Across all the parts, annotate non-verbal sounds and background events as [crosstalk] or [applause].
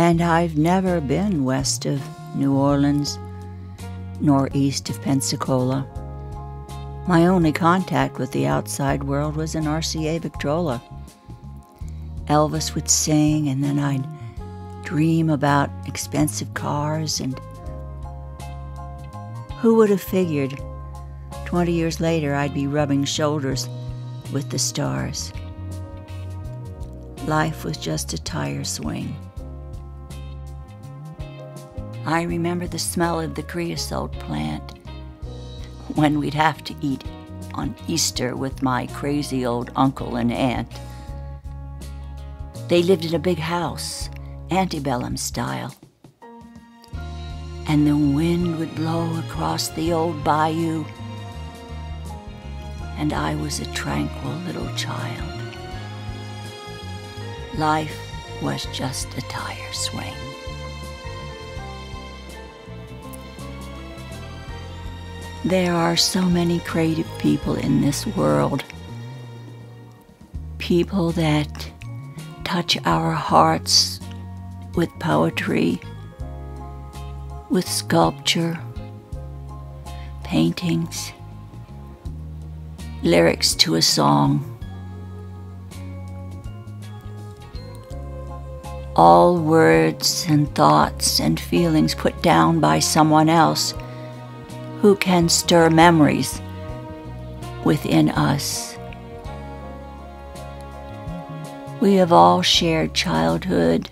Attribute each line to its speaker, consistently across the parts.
Speaker 1: And I've never been west of New Orleans nor east of Pensacola. My only contact with the outside world was in RCA Victrola. Elvis would sing, and then I'd dream about expensive cars. And who would have figured 20 years later I'd be rubbing shoulders with the stars? Life was just a tire swing. I remember the smell of the creosote plant when we'd have to eat on Easter with my crazy old uncle and aunt. They lived in a big house, antebellum style. And the wind would blow across the old bayou, and I was a tranquil little child. Life was just a tire swing. There are so many creative people in this world. People that touch our hearts with poetry, with sculpture, paintings, lyrics to a song. All words and thoughts and feelings put down by someone else who can stir memories within us. We have all shared childhood.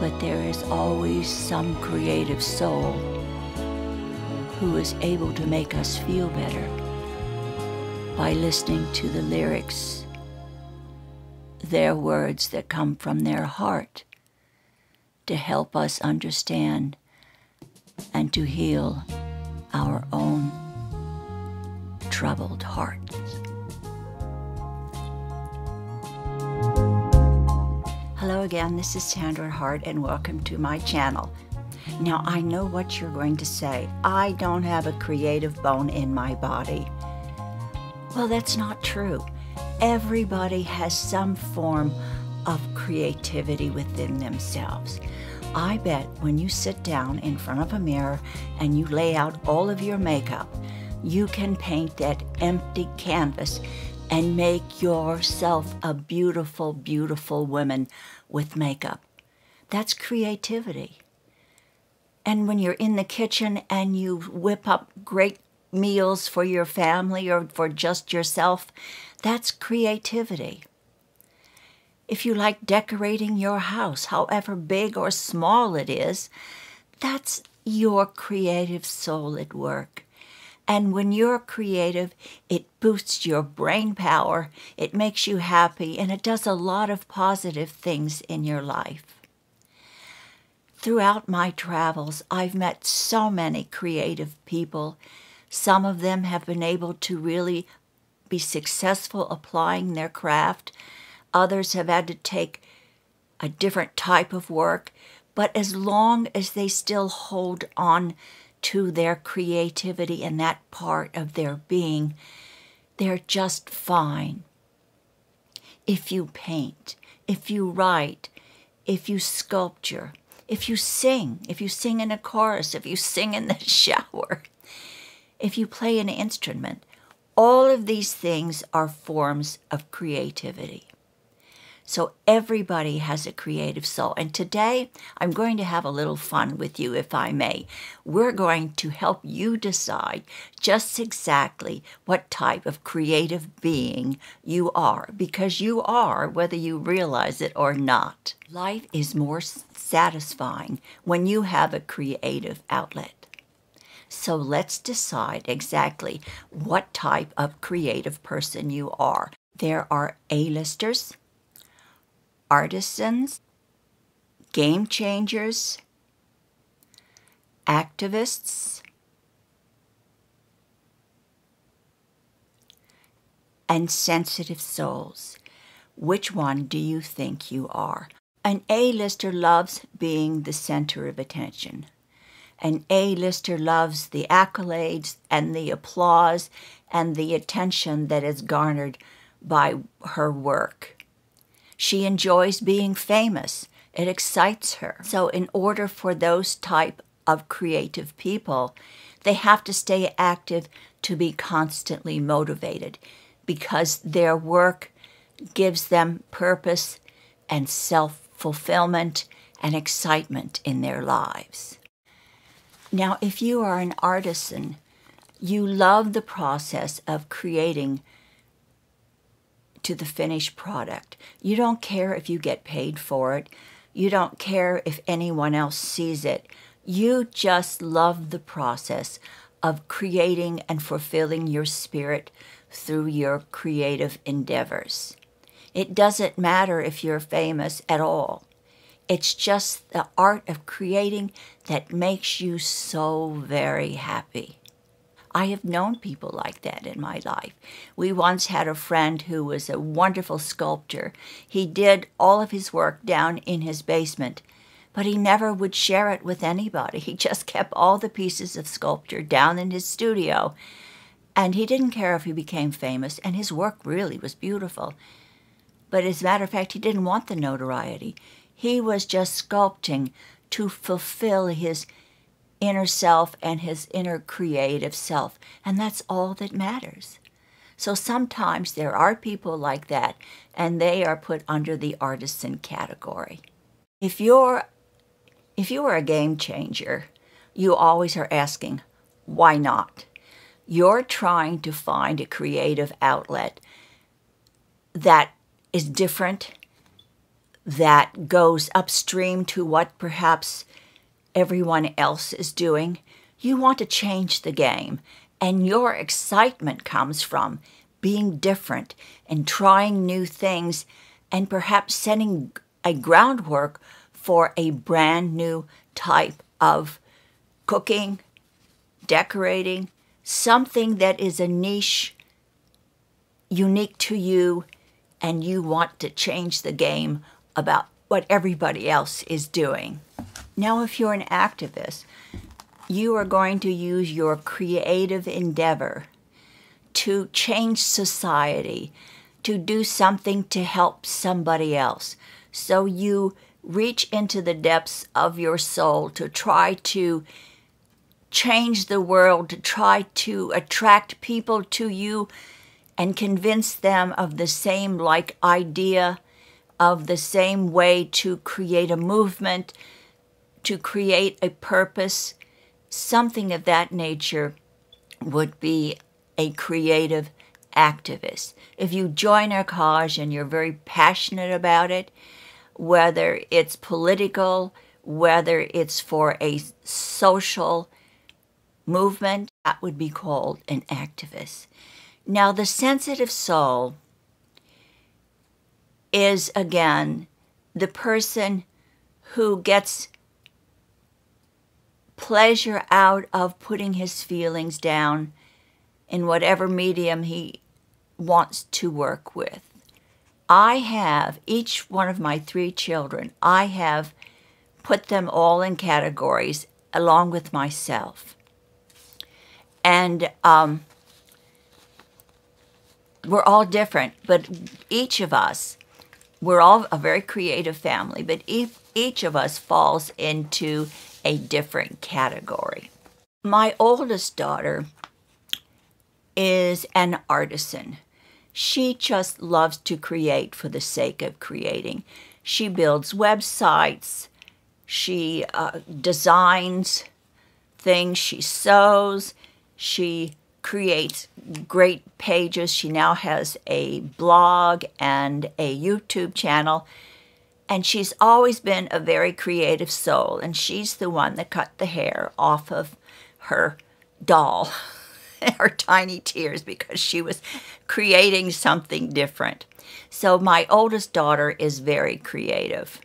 Speaker 1: But there is always some creative soul who is able to make us feel better by listening to the lyrics their words that come from their heart to help us understand and to heal our own troubled hearts. Hello again, this is Sandra Hart, and welcome to my channel. Now, I know what you're going to say. I don't have a creative bone in my body. Well, that's not true everybody has some form of creativity within themselves. I bet when you sit down in front of a mirror and you lay out all of your makeup, you can paint that empty canvas and make yourself a beautiful, beautiful woman with makeup. That's creativity. And when you're in the kitchen and you whip up great meals for your family or for just yourself, that's creativity. If you like decorating your house, however big or small it is, that's your creative soul at work. And when you're creative, it boosts your brain power, it makes you happy, and it does a lot of positive things in your life. Throughout my travels, I've met so many creative people some of them have been able to really be successful applying their craft. Others have had to take a different type of work. But as long as they still hold on to their creativity and that part of their being, they're just fine. If you paint, if you write, if you sculpture, if you sing, if you sing in a chorus, if you sing in the [laughs] shower, if you play an instrument, all of these things are forms of creativity. So everybody has a creative soul. And today I'm going to have a little fun with you, if I may. We're going to help you decide just exactly what type of creative being you are, because you are, whether you realize it or not. Life is more satisfying when you have a creative outlet. So let's decide exactly what type of creative person you are. There are A-listers, artisans, game changers, activists, and sensitive souls. Which one do you think you are? An A-lister loves being the center of attention. An A-lister loves the accolades and the applause and the attention that is garnered by her work. She enjoys being famous. It excites her. So in order for those type of creative people, they have to stay active to be constantly motivated because their work gives them purpose and self fulfillment and excitement in their lives. Now, if you are an artisan, you love the process of creating to the finished product. You don't care if you get paid for it. You don't care if anyone else sees it. You just love the process of creating and fulfilling your spirit through your creative endeavors. It doesn't matter if you're famous at all. It's just the art of creating that makes you so very happy. I have known people like that in my life. We once had a friend who was a wonderful sculptor. He did all of his work down in his basement, but he never would share it with anybody. He [laughs] just kept all the pieces of sculpture down in his studio, and he didn't care if he became famous, and his work really was beautiful. But as a matter of fact, he didn't want the notoriety. He was just sculpting to fulfill his inner self and his inner creative self. And that's all that matters. So sometimes there are people like that, and they are put under the artisan category. If you're if you are a game changer, you always are asking, why not? You're trying to find a creative outlet that is different, that goes upstream to what perhaps everyone else is doing. You want to change the game, and your excitement comes from being different and trying new things and perhaps setting a groundwork for a brand new type of cooking, decorating, something that is a niche unique to you and you want to change the game about what everybody else is doing. Now, if you're an activist, you are going to use your creative endeavor to change society, to do something to help somebody else. So you reach into the depths of your soul to try to change the world, to try to attract people to you and convince them of the same like idea, of the same way to create a movement, to create a purpose, something of that nature would be a creative activist. If you join our cause and you're very passionate about it, whether it's political, whether it's for a social movement, that would be called an activist. Now, the sensitive soul is again the person who gets pleasure out of putting his feelings down in whatever medium he wants to work with. I have, each one of my three children, I have put them all in categories along with myself. And um, we're all different, but each of us, we're all a very creative family, but each, each of us falls into a different category. My oldest daughter is an artisan. She just loves to create for the sake of creating. She builds websites, she uh, designs things, she sews, she creates great pages. She now has a blog and a YouTube channel. And she's always been a very creative soul. And she's the one that cut the hair off of her doll, [laughs] her tiny tears, because she was creating something different. So my oldest daughter is very creative.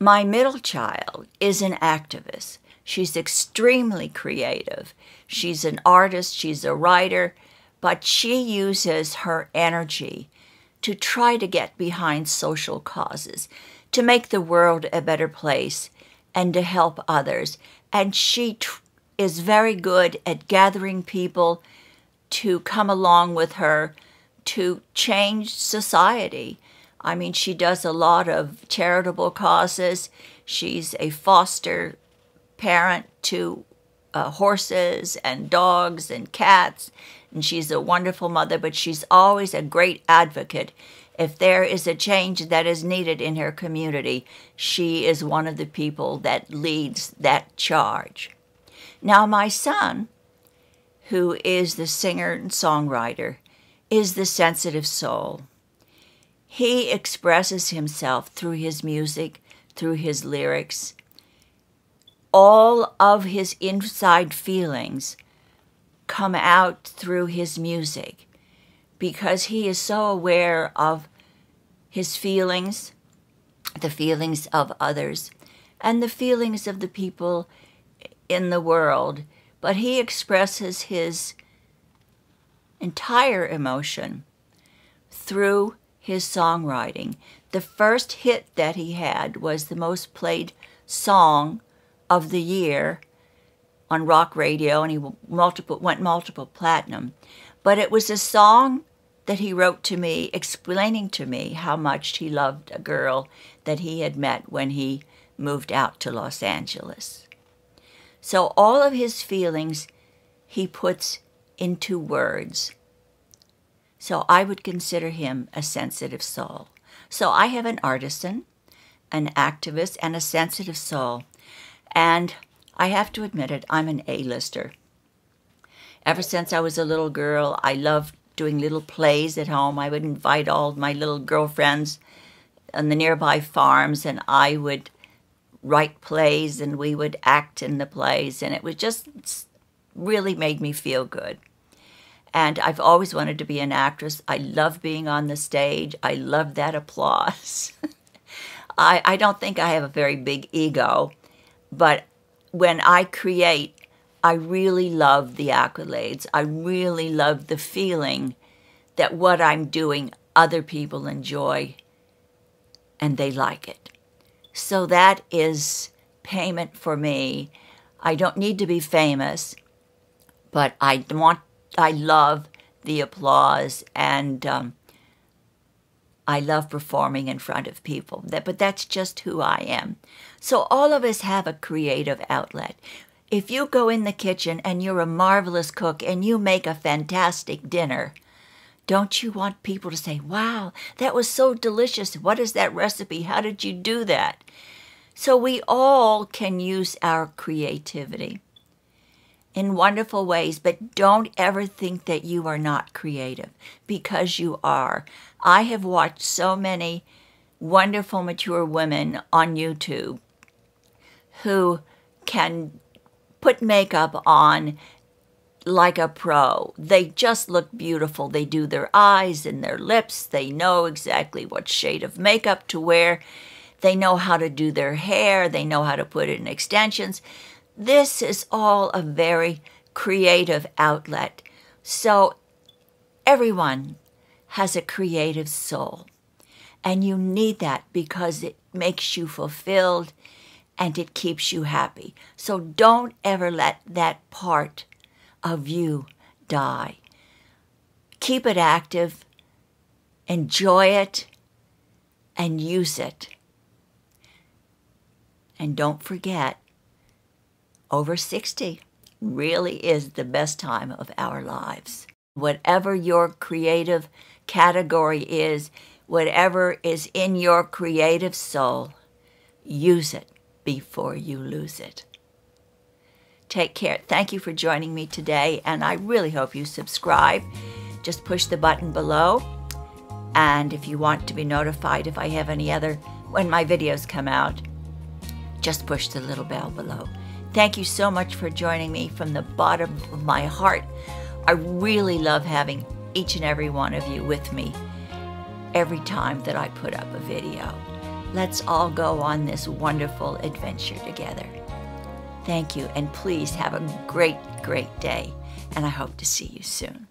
Speaker 1: My middle child is an activist. She's extremely creative. She's an artist, she's a writer, but she uses her energy to try to get behind social causes, to make the world a better place, and to help others. And she is very good at gathering people to come along with her to change society. I mean, she does a lot of charitable causes. She's a foster parent to uh, horses and dogs and cats, and she's a wonderful mother, but she's always a great advocate. If there is a change that is needed in her community, she is one of the people that leads that charge. Now, my son, who is the singer and songwriter, is the sensitive soul. He expresses himself through his music, through his lyrics. All of his inside feelings come out through his music because he is so aware of his feelings, the feelings of others, and the feelings of the people in the world. But he expresses his entire emotion through his songwriting. The first hit that he had was the most played song of the year on rock radio, and he multiple, went multiple platinum. But it was a song that he wrote to me explaining to me how much he loved a girl that he had met when he moved out to Los Angeles. So all of his feelings he puts into words. So I would consider him a sensitive soul. So I have an artisan, an activist, and a sensitive soul. And I have to admit it, I'm an A-lister. Ever since I was a little girl, I loved doing little plays at home. I would invite all my little girlfriends on the nearby farms, and I would write plays, and we would act in the plays, and it was just really made me feel good. And I've always wanted to be an actress. I love being on the stage. I love that applause. [laughs] I, I don't think I have a very big ego, but when I create, I really love the accolades. I really love the feeling that what I'm doing, other people enjoy and they like it. So that is payment for me. I don't need to be famous, but I want, I love the applause and um, I love performing in front of people, but that's just who I am. So all of us have a creative outlet. If you go in the kitchen and you're a marvelous cook and you make a fantastic dinner, don't you want people to say, wow, that was so delicious. What is that recipe? How did you do that? So we all can use our creativity in wonderful ways, but don't ever think that you are not creative because you are. I have watched so many wonderful, mature women on YouTube who can put makeup on like a pro. They just look beautiful. They do their eyes and their lips. They know exactly what shade of makeup to wear. They know how to do their hair. They know how to put in extensions. This is all a very creative outlet. So everyone has a creative soul. And you need that because it makes you fulfilled and it keeps you happy. So don't ever let that part of you die. Keep it active, enjoy it, and use it. And don't forget, over 60 really is the best time of our lives. Whatever your creative category is, whatever is in your creative soul, use it before you lose it. Take care. Thank you for joining me today, and I really hope you subscribe. Just push the button below. And if you want to be notified if I have any other, when my videos come out, just push the little bell below. Thank you so much for joining me from the bottom of my heart. I really love having each and every one of you with me every time that I put up a video. Let's all go on this wonderful adventure together. Thank you, and please have a great, great day, and I hope to see you soon.